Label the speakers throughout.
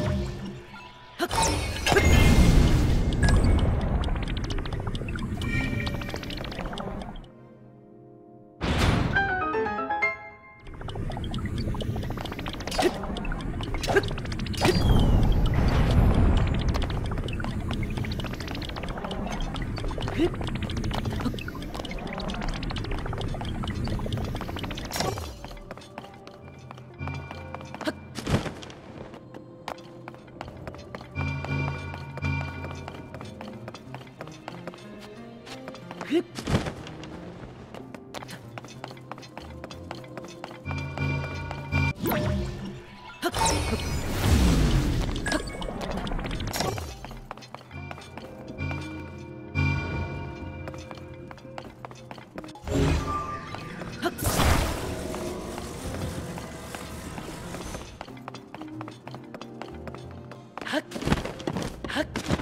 Speaker 1: you
Speaker 2: はっ
Speaker 3: はっ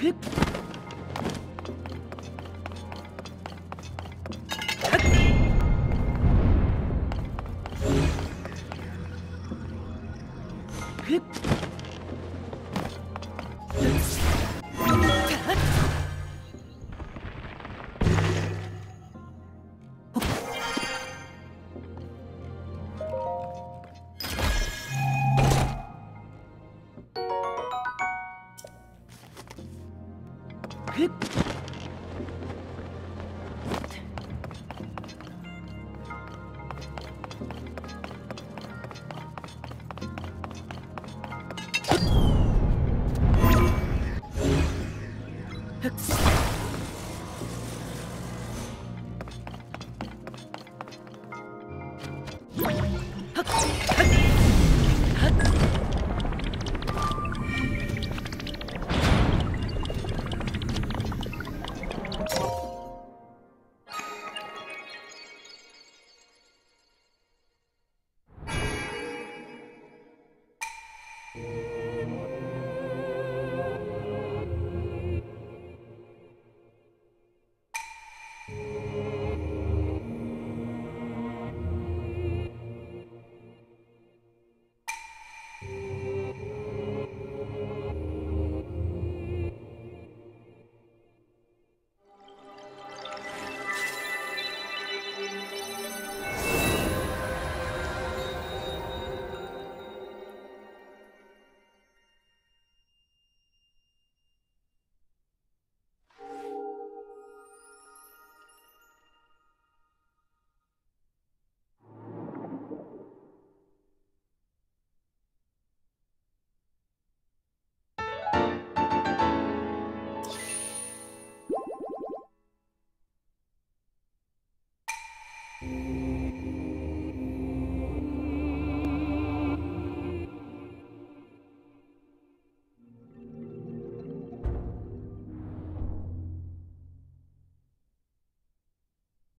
Speaker 4: Hup!
Speaker 2: く